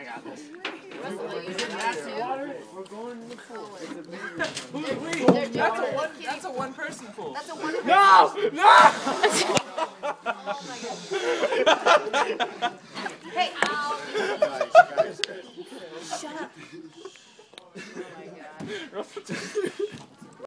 I got this. We're going to the pool. That's a one. That's a one person pool. That's a one. Person. pool. No, no. hey, ow. Shut up. Oh my god.